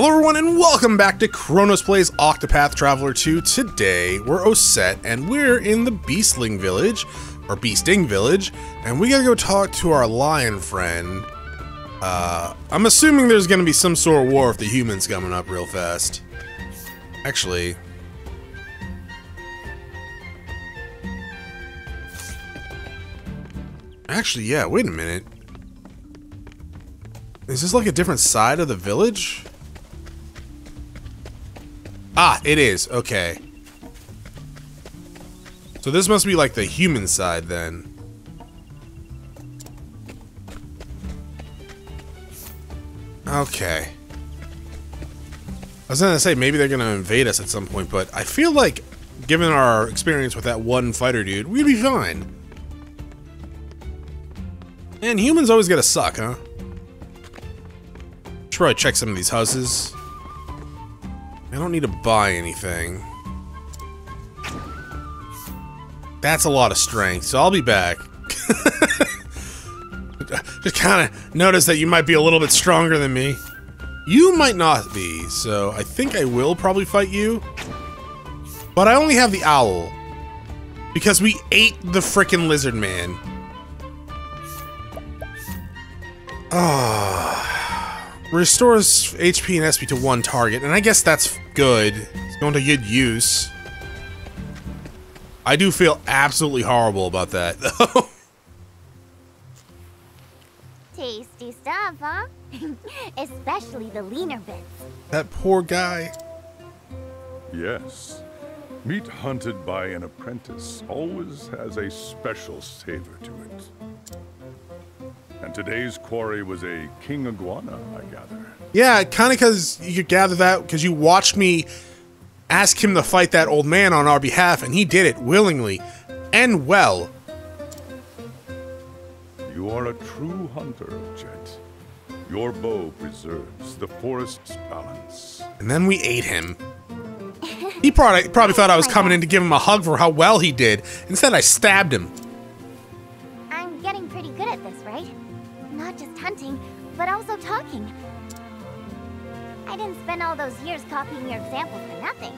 Hello everyone and welcome back to Chronos Plays Octopath Traveler 2. Today, we're Oset and we're in the Beastling Village, or Beasting Village, and we gotta go talk to our lion friend. Uh, I'm assuming there's gonna be some sort of war with the humans coming up real fast. Actually... Actually, yeah, wait a minute. Is this like a different side of the village? Ah, it is. Okay. So this must be like the human side then. Okay. I was gonna say maybe they're gonna invade us at some point, but I feel like given our experience with that one fighter dude, we'd be fine. And humans always gotta suck, huh? Should probably check some of these houses. I don't need to buy anything. That's a lot of strength, so I'll be back. Just kind of notice that you might be a little bit stronger than me. You might not be, so I think I will probably fight you. But I only have the owl. Because we ate the frickin' lizard man. Ah. Restores HP and SP to one target, and I guess that's good. It's going to good use. I do feel absolutely horrible about that, though. Tasty stuff, huh? Especially the leaner bits. that poor guy. Yes. Meat hunted by an apprentice always has a special savor to it. And today's quarry was a king iguana, I gather. Yeah, kind of because you could gather that because you watched me ask him to fight that old man on our behalf, and he did it willingly and well. You are a true hunter, Jet. Your bow preserves the forest's balance. And then we ate him. He probably probably thought I was coming in to give him a hug for how well he did. Instead, I stabbed him. I'm getting pretty good at this, right? Not just hunting, but also talking. I didn't spend all those years copying your example for nothing.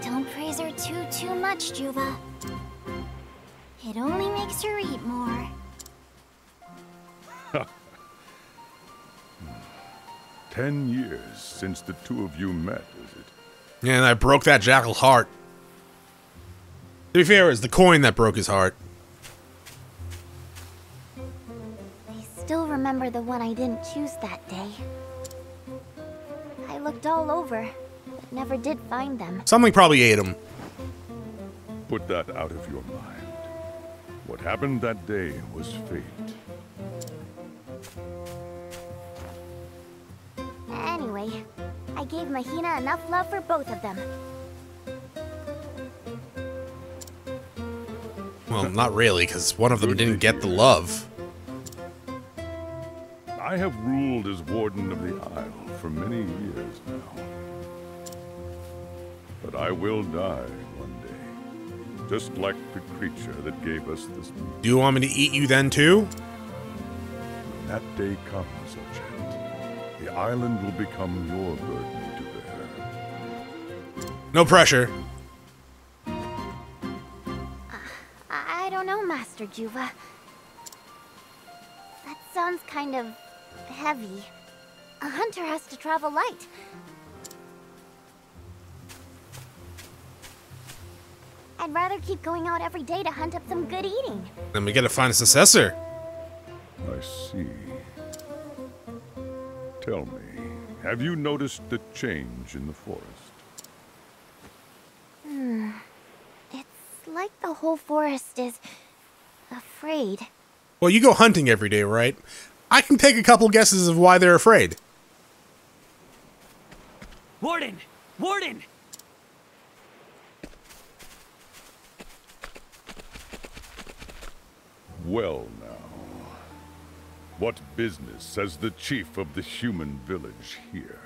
Don't praise her too, too much, Juvah. It only makes her eat more. Ten years since the two of you met, is it? Yeah, and I broke that jackal's heart. To be fair, it was the coin that broke his heart. Still remember the one I didn't choose that day. I looked all over, but never did find them. Something probably ate them. Put that out of your mind. What happened that day was fate. Anyway, I gave Mahina enough love for both of them. Well, not really, because one of them didn't get the love. I have ruled as Warden of the Isle for many years now. But I will die one day, just like the creature that gave us this meat. Do you want me to eat you then too? When that day comes, Ochette, the island will become your burden to bear. No pressure. I don't know, Master Juvah. That sounds kind of heavy. A hunter has to travel light. I'd rather keep going out every day to hunt up some good eating. Then we gotta find a successor. I see. Tell me, have you noticed the change in the forest? Hmm. It's like the whole forest is afraid. Well, you go hunting every day, right? I can take a couple guesses of why they're afraid. Warden! Warden! Well now, what business has the chief of the human village here?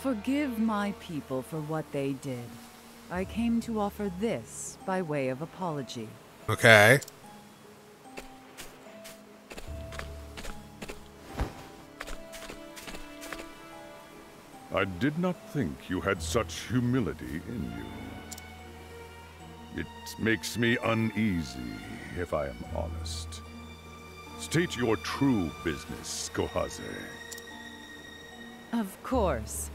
Forgive my people for what they did. I came to offer this by way of apology. Okay. I did not think you had such humility in you. It makes me uneasy, if I am honest. State your true business, Kohaze. Of course.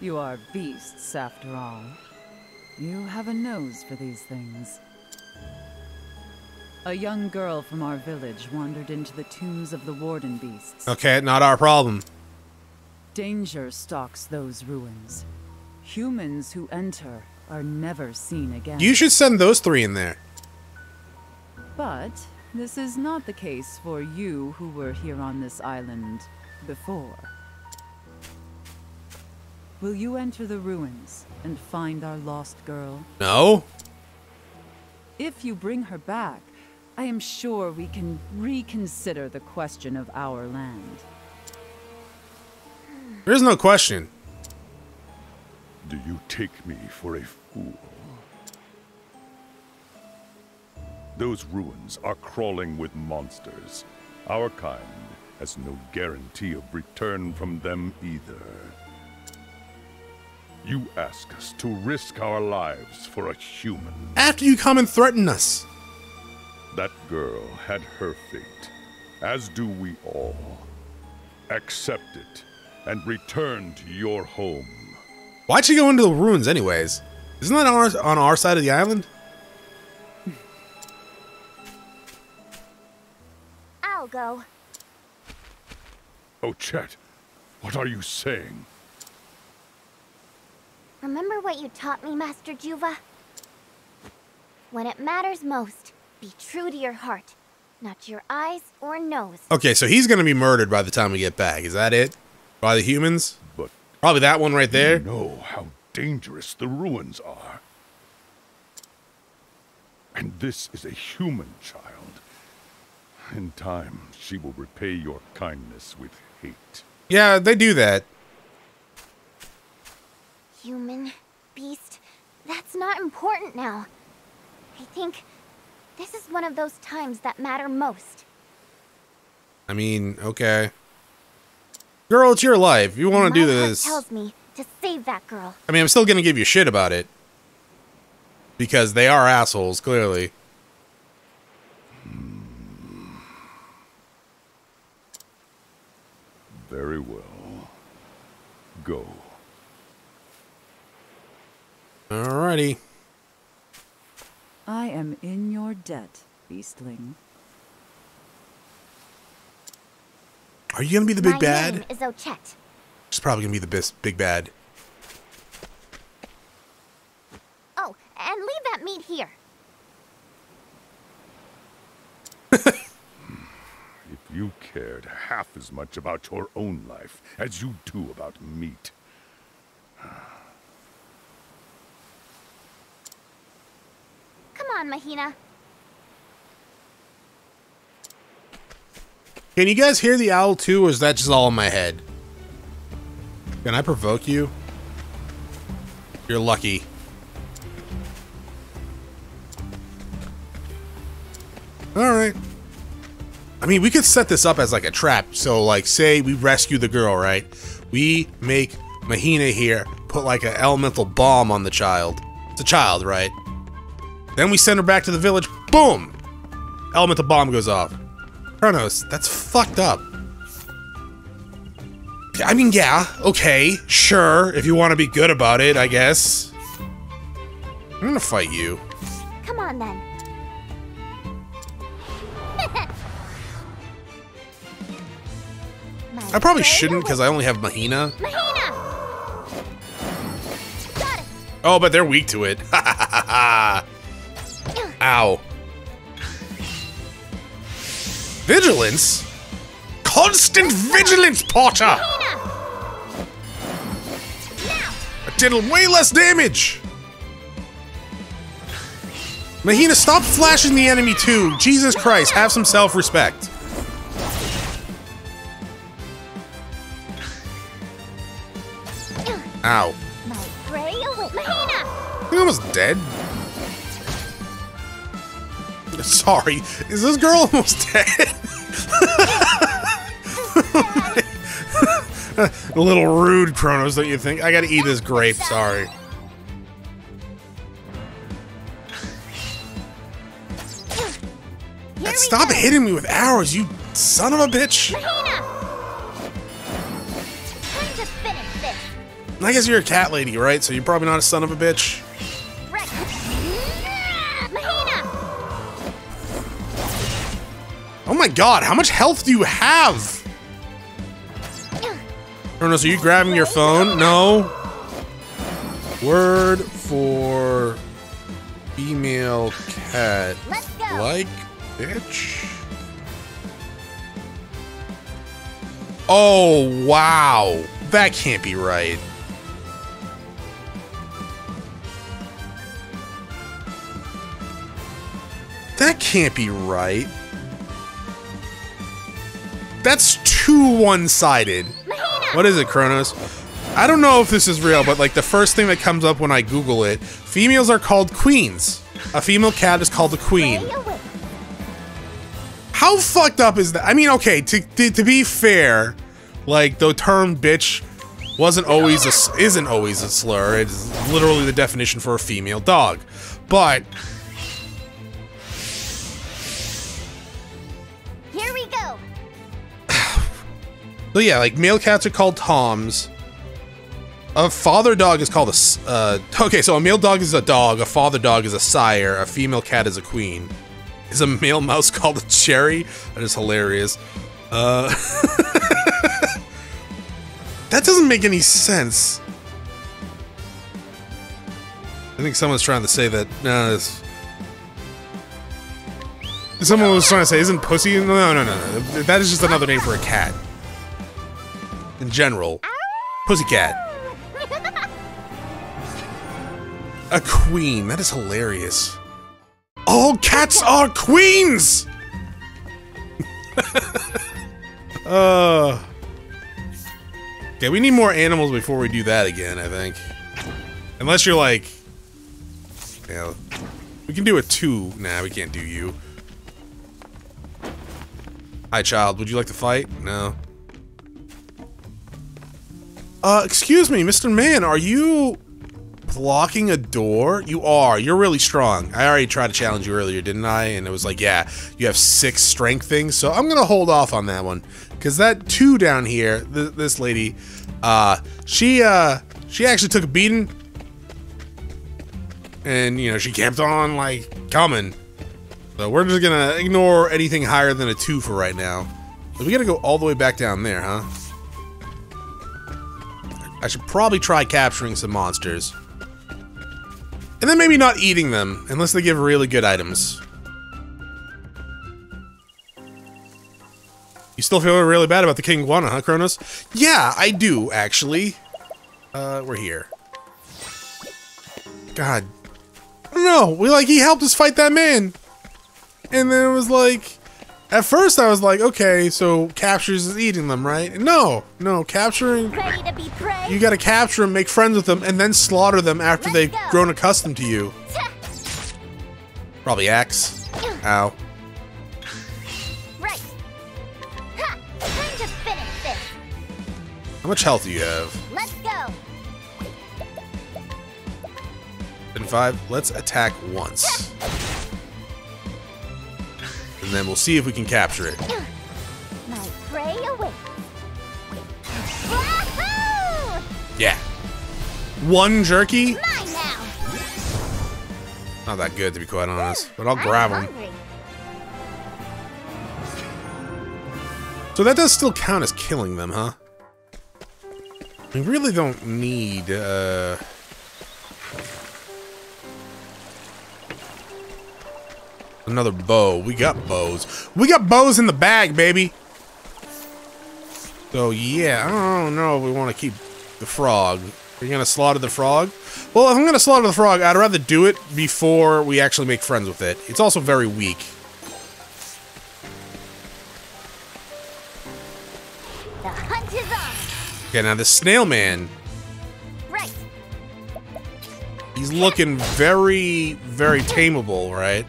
You are beasts, after all. You have a nose for these things. A young girl from our village wandered into the tombs of the Warden Beasts. Okay, not our problem. Danger stalks those ruins. Humans who enter are never seen again. You should send those three in there. But this is not the case for you who were here on this island before. Will you enter the ruins and find our lost girl? No? If you bring her back, I am sure we can reconsider the question of our land. There's no question. Do you take me for a fool? Those ruins are crawling with monsters. Our kind has no guarantee of return from them either. You ask us to risk our lives for a human. After you come and threaten us. That girl had her fate, as do we all. Accept it and return to your home. Why'd she go into the ruins anyways? Isn't that on our, on our side of the island? I'll go. Oh, Chet, what are you saying? Remember what you taught me, Master Juvah? When it matters most, be true to your heart, not your eyes or nose. Okay, so he's gonna be murdered by the time we get back. Is that it? By the humans? But Probably that one right there. you know how dangerous the ruins are. And this is a human child. In time, she will repay your kindness with hate. Yeah, they do that. Human, beast, that's not important now. I think this is one of those times that matter most. I mean, okay. Girl, it's your life. You want to do My heart this. tells me to save that girl. I mean, I'm still gonna give you shit about it. Because they are assholes, clearly. Very well. Go. Alrighty. I am in your debt, Beastling. Are you gonna be the big My bad? name is Ochette. She's probably gonna be the best big bad. Oh, and leave that meat here. If you cared half as much about your own life as you do about meat, Come on, Mahina. Can you guys hear the owl too, or is that just all in my head? Can I provoke you? You're lucky. Alright. I mean, we could set this up as like a trap. So, like, say we rescue the girl, right? We make Mahina here put like an elemental bomb on the child. It's a child, right? Then we send her back to the village. Boom! Elemental bomb goes off. Chronos, that's fucked up. I mean, yeah, okay, sure, if you want to be good about it, I guess. I'm gonna fight you. Come on then. I probably shouldn't because I only have Mahina. Mahina! Oh, but they're weak to it. Ow. Vigilance? Constant vigilance, Potter! I did way less damage! Mahina, stop flashing the enemy too. Jesus Christ, have some self-respect. Ow. Await He almost dead. Sorry, is this girl almost dead? A little rude, Chronos, don't you think? I gotta eat this grape, sorry. Stop go. hitting me with arrows, you son of a bitch! Time to finish this. I guess you're a cat lady, right? So you're probably not a son of a bitch. My god, how much health do you have? Chronos, are you grabbing your phone? No. Word for female cat. Like, bitch. Oh, wow. That can't be right. That can't be right. Too one-sided. What is it, Chronos? I don't know if this is real, but like the first thing that comes up when I Google it, females are called queens. A female cat is called a queen. How fucked up is that? I mean, okay, to, to, to be fair, like the term bitch wasn't always a, isn't always a slur. It's literally the definition for a female dog. But So yeah, like male cats are called toms. A father dog is called a. Uh, okay, so a male dog is a dog. A father dog is a sire. A female cat is a queen. Is a male mouse called a cherry? That is hilarious. Uh, that doesn't make any sense. I think someone's trying to say that. No, it's, someone was trying to say, "Isn't pussy?" No, no, no, no. That is just another name for a cat general. Pussycat. A queen. That is hilarious. All cats are queens! uh. Okay, we need more animals before we do that again, I think. Unless you're like. Yeah. We can do a two. Nah, we can't do you. Hi, child. Would you like to fight? No. Uh, excuse me, Mr. Man, are you blocking a door? You are. You're really strong. I already tried to challenge you earlier, didn't I? And it was like, yeah, you have six strength things, so I'm gonna hold off on that one. Cause that two down here, th this lady, uh, she, uh, she actually took a beating. And, you know, she kept on, like, coming. So we're just gonna ignore anything higher than a two for right now. So we gotta go all the way back down there, huh? I should probably try capturing some monsters. And then maybe not eating them, unless they give really good items. You still feel really bad about the King Iguana, huh, Chronos? Yeah, I do, actually. Uh, we're here. God. I don't know. We like he helped us fight that man. And then it was like at first I was like, okay, so captures is eating them, right? No, no, capturing Ready to be prey? you gotta capture them, make friends with them, and then slaughter them after Let's they've go. grown accustomed to you. Probably axe. Ow. Right. Ha! Time to finish this. How much health do you have? Let's go. In five. Let's attack once. And then we'll see if we can capture it. My prey awaits. Yeah. One jerky? Not that good to be quite honest, but I'll grab them. So that does still count as killing them, huh? We really don't need, uh... Another bow. We got bows. We got bows in the bag, baby! So, yeah, I don't know if we want to keep the frog. Are you gonna slaughter the frog? Well, if I'm gonna slaughter the frog, I'd rather do it before we actually make friends with it. It's also very weak. The hunt is on. Okay, now the snail man, Right. he's looking very, very tameable, right?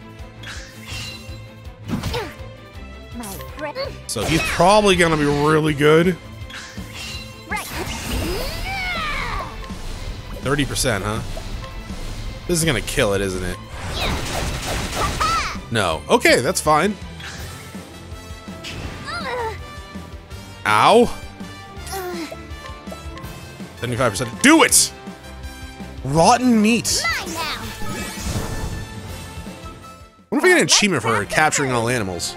So he's probably gonna be really good. 30%, huh? This is gonna kill it, isn't it? No. Okay, that's fine. Ow. 75%. Do it! Rotten meat. What if I get an achievement for capturing all animals?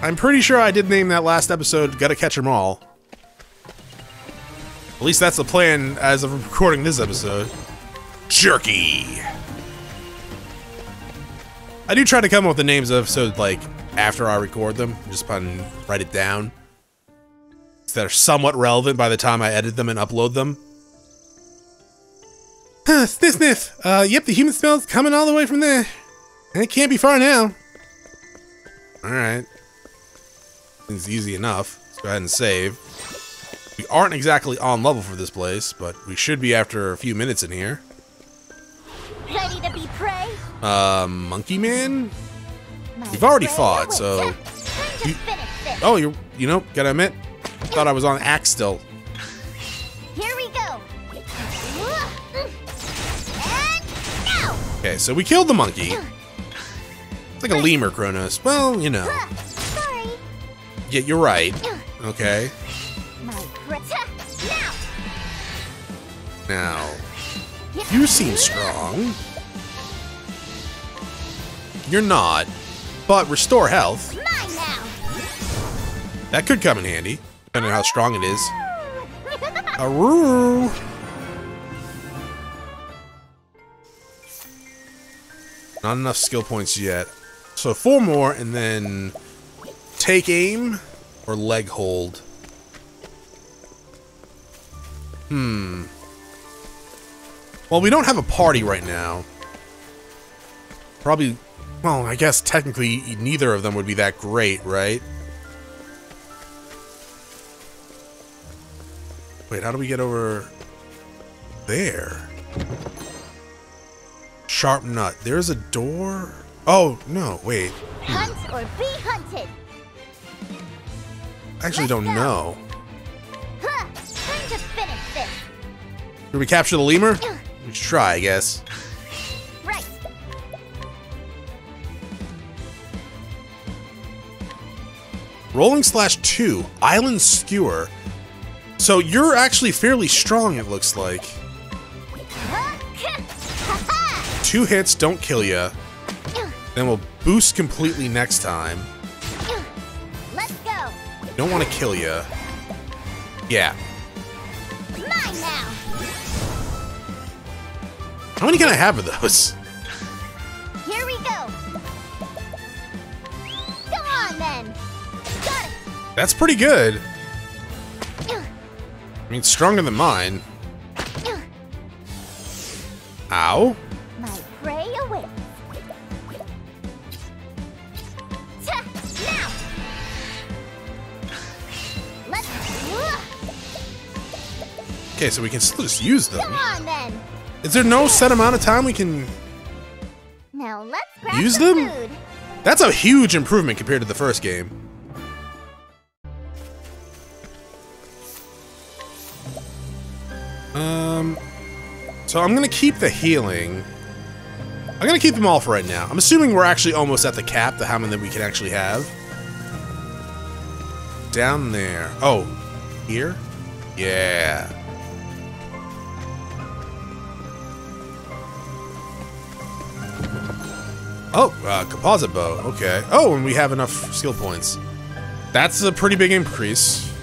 I'm pretty sure I did name that last episode Gotta Catch 'em All. At least that's the plan as of recording this episode. Jerky! I do try to come up with the names of episodes like after I record them, just fun write it down. So that are somewhat relevant by the time I edit them and upload them. Huh, sniff sniff. Uh, yep, the human smell's coming all the way from there. And it can't be far now. Alright. It's easy enough. Let's go ahead and save. We aren't exactly on level for this place, but we should be after a few minutes in here. Ready to be prey? Um, Monkey Man? My We've already fought, so- You- Oh, you you know, gotta admit, I thought I was on axe still. Here we go. And now. Okay, so we killed the monkey. It's like a lemur, Chronos. Well, you know. Yeah, you're right. Okay. Now. Now, you seem strong. You're not, but restore health. That could come in handy, depending on how strong it is. Aroo! Not enough skill points yet. So four more, and then take aim or leg hold. Hmm. Well, we don't have a party right now. Probably, well, I guess technically neither of them would be that great, right? Wait, how do we get over there? Sharp nut. There's a door? Oh, no, wait. Hunt or be hunted. I actually Let's don't go. know. Huh. Time to finish this. Did we capture the lemur? We should try, I guess. Right. Rolling slash two, island skewer. So you're actually fairly strong, it looks like. Two hits don't kill you. Then we'll boost completely next time. Don't want to kill you. Yeah. Mine now. How many can I have of those? Here we go. Go on then. Got it. That's pretty good. I mean, stronger than mine. Ow. Okay, so we can still just use them. Come on then. Is there no set amount of time we can... Now let's Use them? food. That's a huge improvement compared to the first game. Um, so I'm gonna keep the healing. I'm gonna keep them all for right now. I'm assuming we're actually almost at the cap, the how many that we can actually have. Down there. Oh, here? Yeah. Oh, uh, composite bow. Okay. Oh, and we have enough skill points. That's a pretty big increase.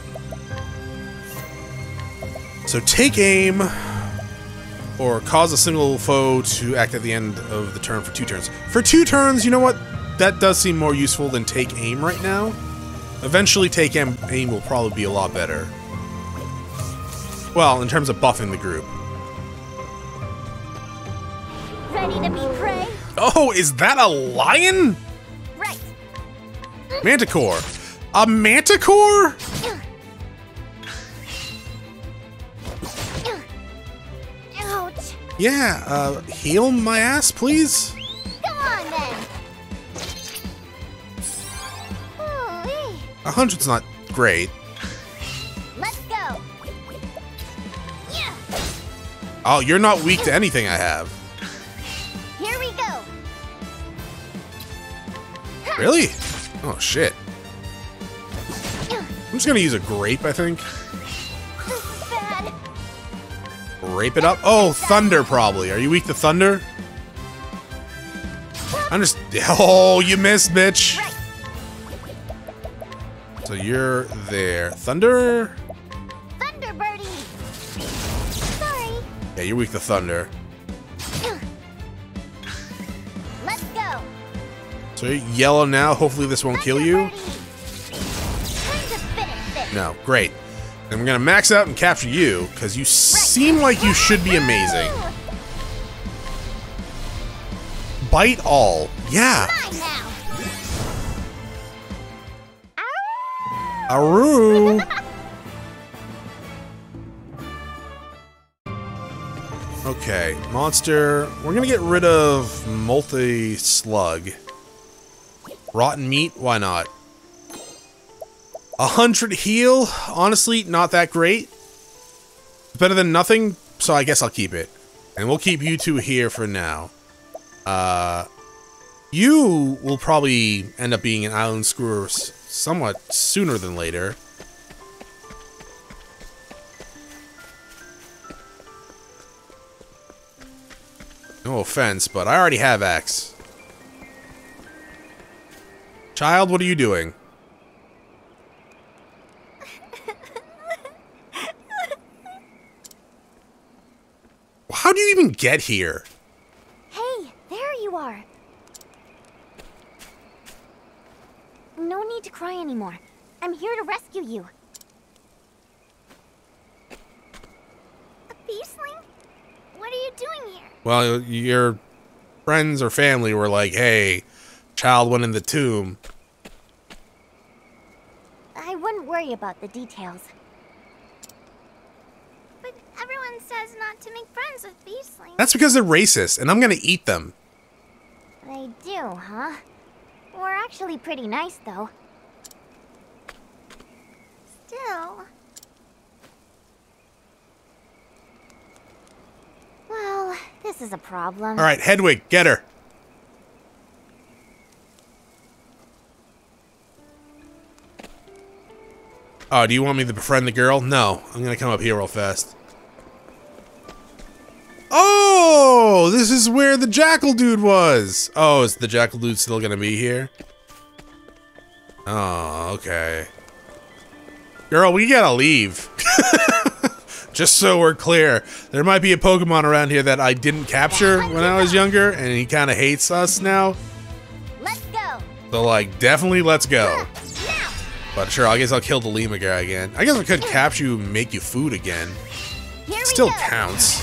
So take aim, or cause a single foe to act at the end of the turn for two turns. For two turns, you know what? That does seem more useful than take aim right now. Eventually, take aim, aim will probably be a lot better. Well, in terms of buffing the group. Ready to be? Oh, is that a lion? Right. Manticore. A manticore? Ouch. Yeah, uh, heal my ass, please? Go on then. A hundred's not great. Let's go. Yeah. Oh, you're not weak to anything I have. Really? Oh, shit. I'm just gonna use a grape, I think. Rape it up? Oh, thunder, probably. Are you weak to thunder? I'm just. Oh, you missed, bitch. So you're there. Thunder? Thunder Birdie. Sorry. Yeah, you're weak to thunder. So yellow now. Hopefully this won't kill you. No, great. We're gonna max out and capture you, because you seem like you should be amazing. Bite all. Yeah. Aru. Okay, monster. We're gonna get rid of multi slug. Rotten meat, why not? A hundred heal, honestly, not that great. Better than nothing, so I guess I'll keep it. And we'll keep you two here for now. Uh, you will probably end up being an island skewer somewhat sooner than later. No offense, but I already have X. Child, what are you doing? How do you even get here? Hey, there you are. No need to cry anymore. I'm here to rescue you. A beastling? What are you doing here? Well, your friends or family were like, hey, child went in the tomb. About the details. But everyone says not to make friends with beastlings. That's because they're racist, and I'm gonna eat them. They do, huh? We're actually pretty nice, though. Still. Well, this is a problem. All right, Hedwig, get her. Oh, do you want me to befriend the girl? No, I'm gonna come up here real fast. Oh, this is where the jackal dude was. Oh, is the jackal dude still gonna be here? Oh, okay. Girl, we gotta leave. Just so we're clear, there might be a Pokemon around here that I didn't capture when I was younger, and he kind of hates us now. Let's go. So, like, definitely let's go. But sure, I guess I'll kill the Lima guy again. I guess I could capture you and make you food again. Still go. counts.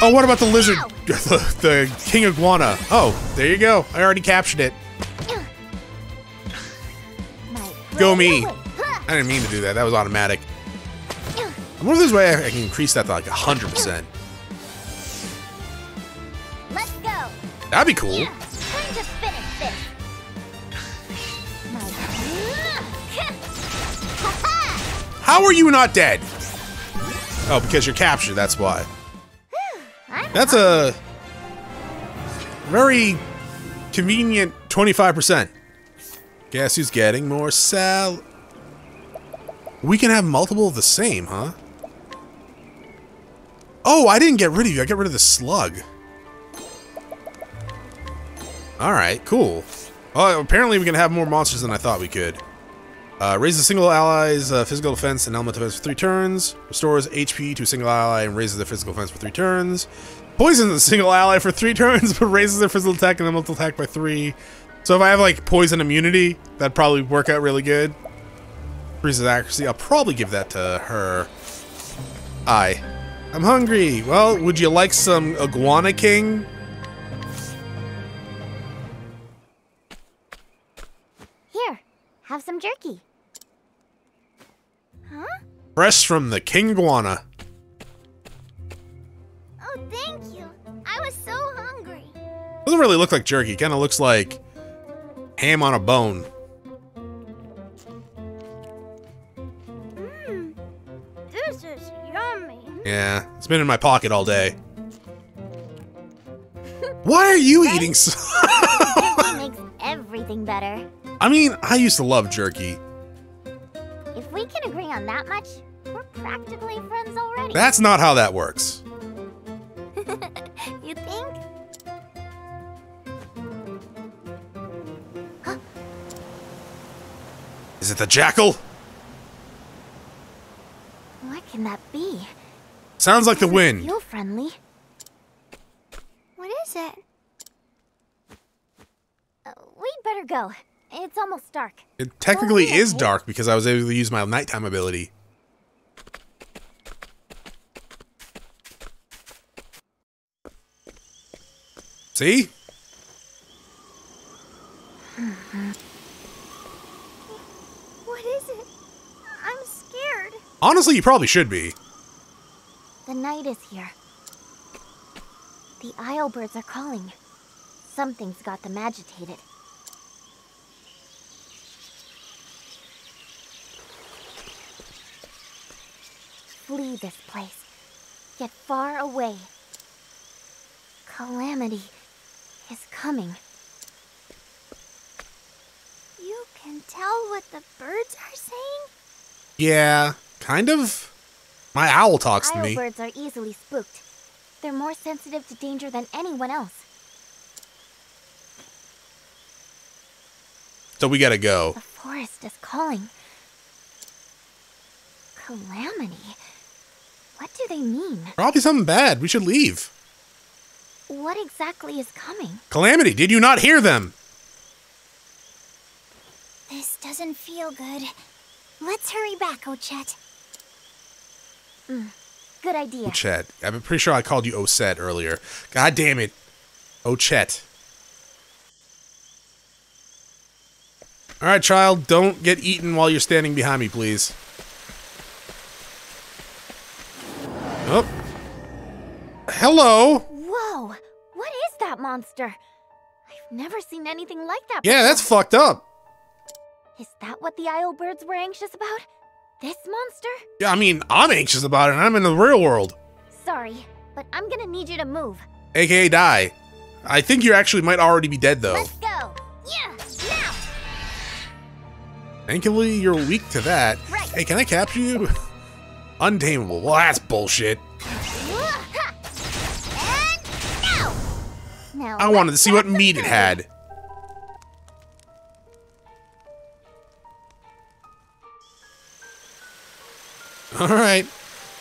Oh, what about the lizard? The, the king iguana. Oh, there you go. I already captured it. Go me. I didn't mean to do that. That was automatic. I wonder if there's a way I can increase that to like 100%. That'd be cool. How are you not dead? Oh, because you're captured, that's why. That's a very convenient 25%. Guess who's getting more sal? We can have multiple of the same, huh? Oh, I didn't get rid of you. I got rid of the slug. Alright, cool. Oh, apparently we can have more monsters than I thought we could. Uh, raises a single ally's uh, physical defense and element defense for three turns. Restores HP to a single ally and raises their physical defense for three turns. Poisons a single ally for three turns, but raises their physical attack and elemental attack by three. So if I have like poison immunity, that'd probably work out really good. Increases accuracy. I'll probably give that to her. I. I'm hungry. Well, would you like some Iguana King? Fresh from the King Iguana. Oh, thank you. I was so hungry. Doesn't really look like jerky. Kind of looks like ham on a bone. Mmm. This is yummy. Yeah, it's been in my pocket all day. Why are you eating so? Makes everything better. I mean, I used to love jerky. We can agree on that much, we're practically friends already. That's not how that works. you think? Is it the jackal? What can that be? Sounds like the wind. Feel friendly. What is it? Uh, we'd better go. It's almost dark. It technically is okay. dark because I was able to use my nighttime ability. See? What is it? I'm scared. Honestly, you probably should be. The night is here. The Isle birds are calling. Something's got them agitated. Flee this place. Get far away. Calamity is coming. You can tell what the birds are saying? Yeah, kind of. My owl talks to me. birds are easily spooked. They're more sensitive to danger than anyone else. So we gotta go. The forest is calling. Calamity? What do they mean? Probably something bad. We should leave. What exactly is coming? Calamity, did you not hear them? This doesn't feel good. Let's hurry back, Ochette. Mm, good idea. Ochette. I'm pretty sure I called you Oset earlier. God damn it. Ochette. Alright, child, don't get eaten while you're standing behind me, please. Oh. Hello. Whoa! What is that monster? I've never seen anything like that Before. Yeah, that's fucked up. Is that what the Isle birds were anxious about? This monster? Yeah, I mean, I'm anxious about it, and I'm in the real world. Sorry, but I'm gonna need you to move. AKA die. I think you actually might already be dead, though. Let's go! Yeah! Now! Thankfully, you're weak to that. Right. Hey, can I capture you? Untamable. Well, that's bullshit. I wanted to see what meat it had. Alright.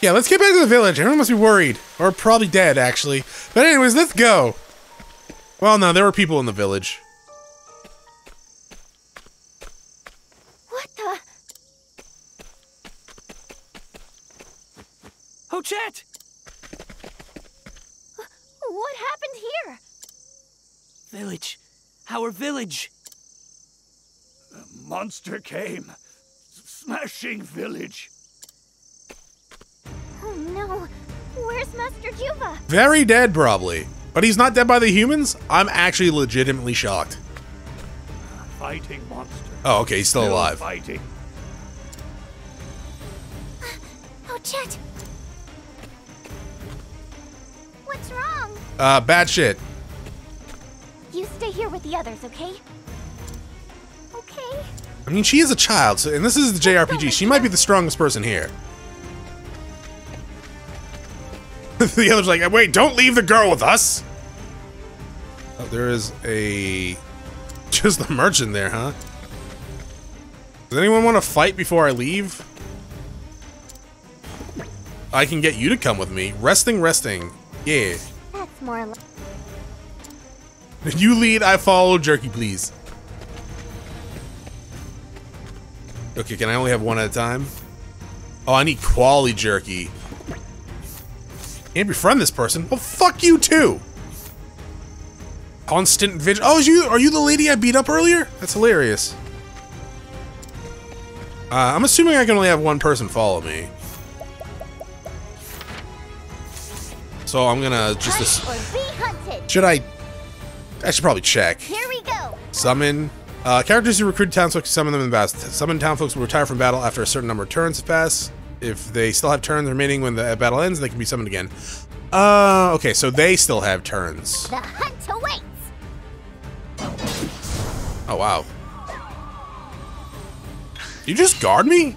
Yeah, let's get back to the village. Everyone must be worried. Or probably dead, actually. But anyways, let's go. Well, no, there were people in the village. What the? Ochette! What happened here? Village. Our village. Monster came. Smashing village. Oh no! Where's Master Juvah? Very dead, probably. But he's not dead by the humans? I'm actually legitimately shocked. Fighting monster. Oh, okay, he's still Still alive. Fighting. Oh, Chet! Uh, bad shit. You stay here with the others, okay? Okay. I mean, she is a child, so, and this is the JRPG. She might be the strongest person here. the other's like, wait, don't leave the girl with us. Oh, there is a just a merchant there, huh? Does anyone want to fight before I leave? I can get you to come with me. Resting, resting. Yeah. More like. You lead, I follow. Jerky, please. Okay, can I only have one at a time? Oh, I need quality jerky. Can't befriend this person. Well, fuck you too. Constant vigil. Oh, is you? Are you the lady I beat up earlier? That's hilarious. Uh, I'm assuming I can only have one person follow me. So I'm gonna just. ass- be hunted! should I? I should probably check. Here we go! Summon. Uh, characters who recruit townsfolk summon them in battle. Summon townfolk will retire from battle after a certain number of turns have passed. if they still have turns remaining when the battle ends, they can be summoned again. Uh, okay, so they still have turns. The hunt awaits! Oh, wow. You just guard me?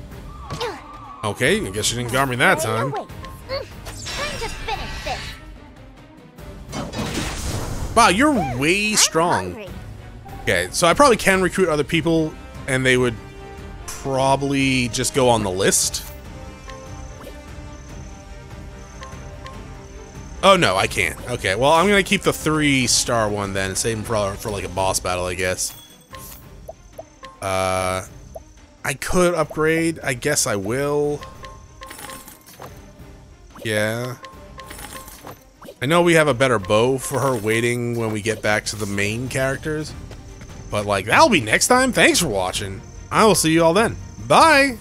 Okay, I guess you didn't guard me that Time Wow, you're way strong. Okay, so I probably can recruit other people, and they would probably just go on the list. Oh no, I can't. Okay, well I'm gonna keep the three star one then, and save him for for like a boss battle, I guess. Uh, I could upgrade. I guess I will. Yeah. I know we have a better bow for her waiting when we get back to the main characters. But like that'll be next time. Thanks for watching. I will see you all then. Bye.